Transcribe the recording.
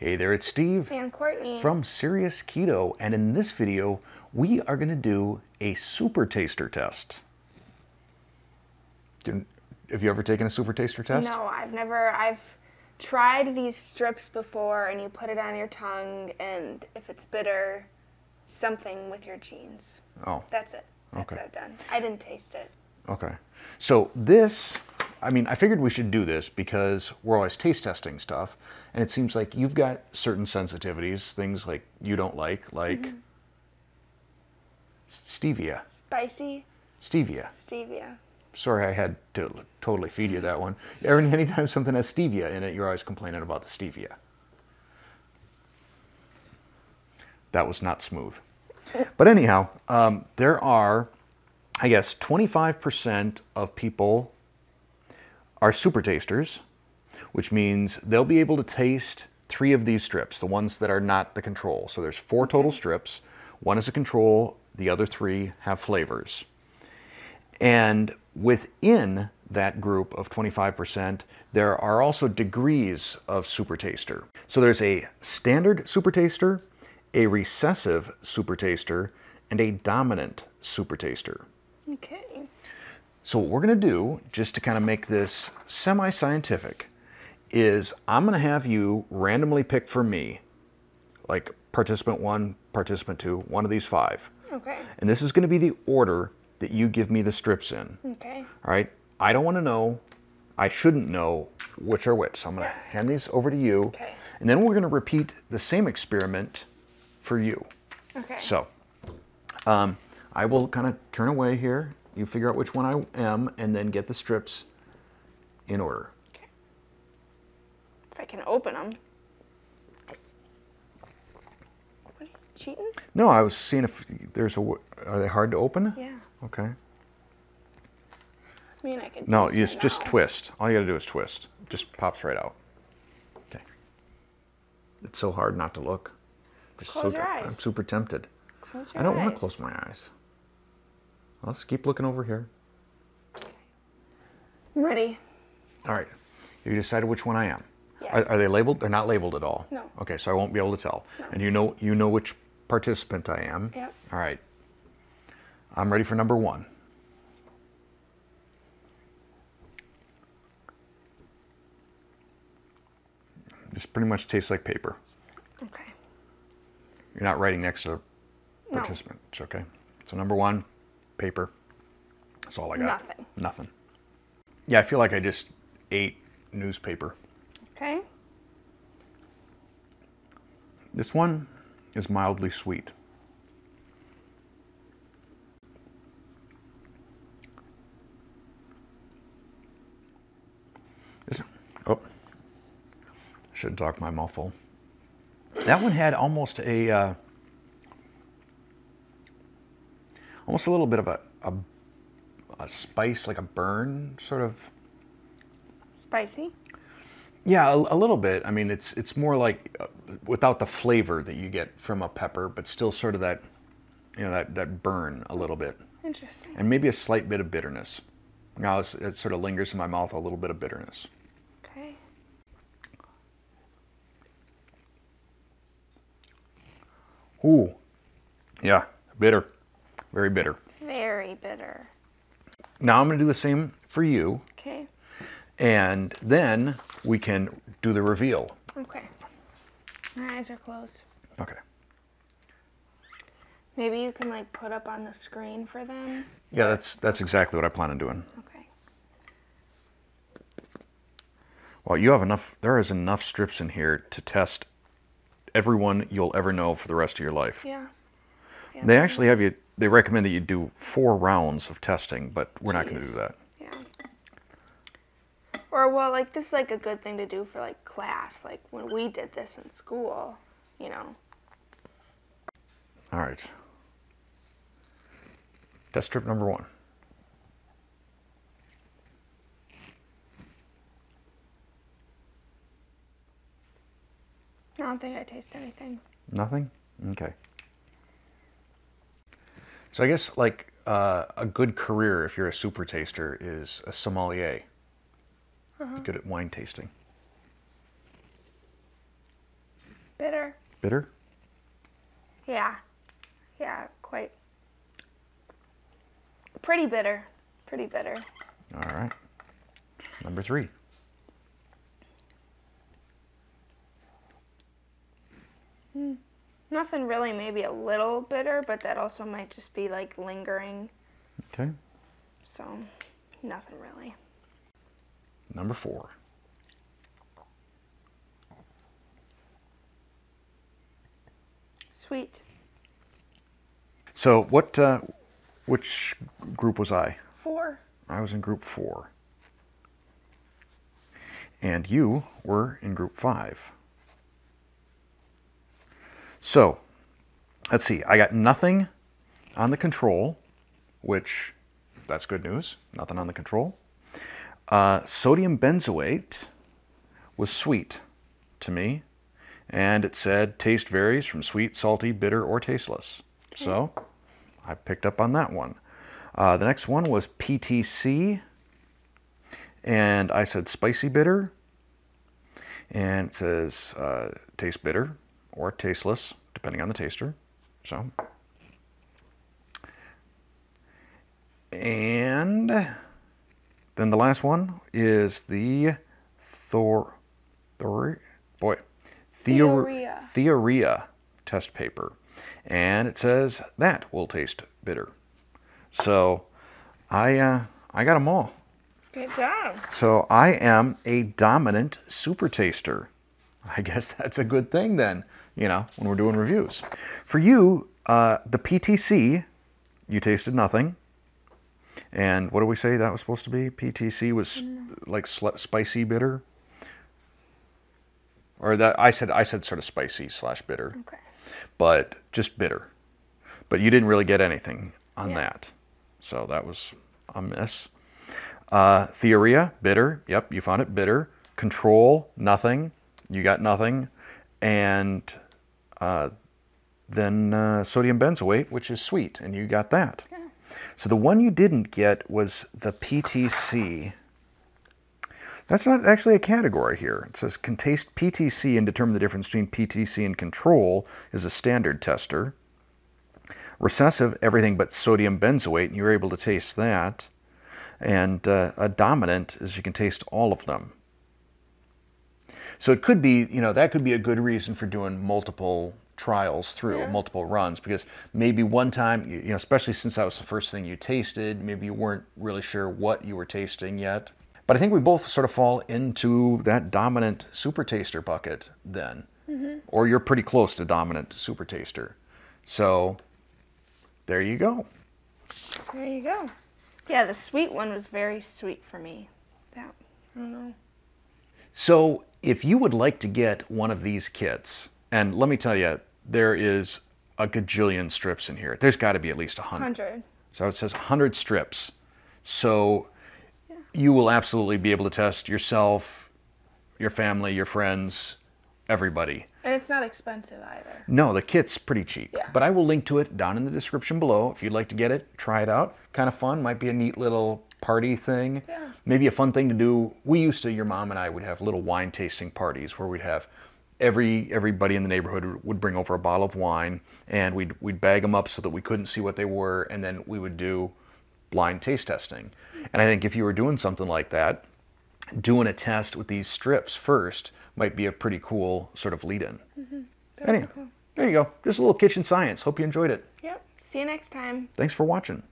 Hey there, it's Steve And Courtney. from Serious Keto, and in this video, we are going to do a super taster test. Have you ever taken a super taster test? no, I've never. I've tried these strips before, and you put it on your tongue, and if it's bitter, something with your genes. Oh, That's it. That's Okay. what I've done. I didn't taste it. okay. So this, I mean, I figured we should do this because we're always taste testing stuff, and it seems like you've got certain sensitivities, things like you don't like, like Mm-hmm. stevia. Spicy Stevia. stevia. Sorry, I had to totally feed you that one. Every anytime something has stevia in it, you're always complaining about the stevia. That was not smooth. But anyhow, um, there are, I guess, 25% of people are super tasters, which means they'll be able to taste three of these strips, the ones that are not the control. So there's four total strips. One is a control, the other three have flavors. And within that group of 25%, there are also degrees of super taster. So there's a standard super taster, a recessive super taster, and a dominant super taster. Okay. So what we're going to do, just to kind of make this semi-scientific, is I'm going to have you randomly pick for me, like participant one, participant two, one of these five. Okay. And this is going to be the order that you give me the strips in. Okay. All right. I don't want to know. I shouldn't know which are which. So I'm going to hand these over to you. Okay. And then we're going to repeat the same experiment for you. Okay. So um, I will kind of turn away here. You figure out which one I am and then get the strips in order. Okay. If I can open them. What are you cheating? No, I was seeing if there's a. Are they hard to open? Yeah. Okay. I mean, I. No, you just, just twist. All you got to do is twist. It just pops right out. Okay. It's so hard not to look. Just Close so your I'm super tempted. Close I don't want to close my eyes. I'll just keep looking over here. I'm ready. All right. You decided which one I am. Yes. Are, are they labeled? They're not labeled at all. No. Okay, so I won't be able to tell. No. And you know you know which participant I am. Yep. All right. I'm ready for number one. This pretty much tastes like paper. Okay. You're not writing next to the No. participant. It's okay. So number one, paper. That's all I got. Nothing. Nothing. Yeah, I feel like I just ate newspaper. Okay. This one is mildly sweet. This, oh, shouldn't talk my mouth full. That one had almost a, uh, almost a little bit of a, a, a spice, like a burn, sort of. Spicy. Yeah, a, a little bit. I mean, it's it's more like uh, without the flavor that you get from a pepper, but still sort of that, you know, that that burn a little bit, Interesting. and maybe a slight bit of bitterness. Now it's, it sort of lingers in my mouth, a little bit of bitterness. Okay. Ooh, yeah, bitter, very bitter. Very bitter. Now I'm going to do the same for you, Okay. and then we can do the reveal. Okay. My eyes are closed. Okay. Maybe you can like put up on the screen for them. Yeah, that's that's exactly what I plan on doing. Okay. Well, you have enough. There is enough strips in here to test everyone you'll ever know for the rest of your life. Yeah. yeah. They actually have you. They recommend that you do four rounds of testing, but we're not going to do that. Yeah. Or well, like this is like a good thing to do for like class. Like when we did this in school, you know. All right. Test strip number one. I don't think I taste anything. Nothing. Okay. So I guess like uh, a good career, if you're a super taster, is a sommelier. Be good at wine tasting. Bitter. Bitter? Yeah. Yeah, quite. Pretty bitter. Pretty bitter. All right. Number three. Nothing really, maybe a little bitter, but that also might just be like lingering. Okay. So, nothing really. Number four. Sweet. So what? Uh, which group was I? Four. I was in group four. And you were in group five. So, let's see. I got nothing on the control, which that's good news. Nothing on the control. Uh, sodium benzoate was sweet to me, and it said taste varies from sweet, salty, bitter, or tasteless. So, I picked up on that one. Uh, the next one was PTC, and I said spicy bitter, and it says uh, taste bitter or tasteless, depending on the taster. So, and then the last one is the Thor, Thor, boy, Theor- Thiourea. Thiourea test paper, and it says that will taste bitter. So, I uh, I got them all. Good job. So I am a dominant super taster. I guess that's a good thing then, you know, when we're doing reviews. For you, uh, the PTC, you tasted nothing. And what do we say that was supposed to be? PTC was like sl- spicy bitter. Or that I said I said sort of spicy slash bitter, Okay. but just bitter. But you didn't really get anything on Yeah. that, so that was a miss. Uh, Thiourea, bitter. Yep, you found it bitter. Control, nothing. You got nothing. And uh, then uh, sodium benzoate, which is sweet, and you got that. So the one you didn't get was the PTC. That's not actually a category here. It says can taste PTC and determine the difference between PTC and control is a standard tester. Recessive, everything but sodium benzoate, and you're able to taste that. And uh, a dominant is you can taste all of them. So it could be, you know, that could be a good reason for doing multiple trials through, Yeah. multiple runs, because maybe one time, you you know, especially since that was the first thing you tasted, maybe you weren't really sure what you were tasting yet. But I think we both sort of fall into that dominant super taster bucket then. Mm-hmm. Or you're pretty close to dominant super taster. So there you go. There you go. Yeah, the sweet one was very sweet for me. That, I don't know. So, if you would like to get one of these kits, and let me tell you, there is a gajillion strips in here. There's got to be at least a hundred. 100. So it says 100 strips. So you will absolutely be able to test yourself, your family, your friends, everybody. And it's not expensive either. No, the kit's pretty cheap. Yeah. But I will link to it down in the description below. If you'd like to get it, try it out. Kind of fun. Might be a neat little party thing. Yeah. Maybe a fun thing to do. We used to, your mom and I would have little wine tasting parties where we'd have every everybody in the neighborhood would bring over a bottle of wine and we'd we'd bag them up so that we couldn't see what they were and then we would do blind taste testing. Hmm. And I think if you were doing something like that, doing a test with these strips first might be a pretty cool sort of lead in. Mm-hmm. Anyhow, there you go. Just a little kitchen science. Hope you enjoyed it. Yep. See you next time. Thanks for watching.